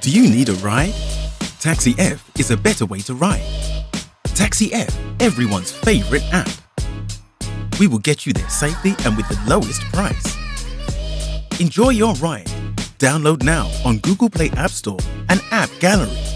Do you need a ride? TaxiF is a better way to ride. TaxiF, everyone's favorite app. We will get you there safely and with the lowest price. Enjoy your ride. Download now on Google Play App Store and App Gallery.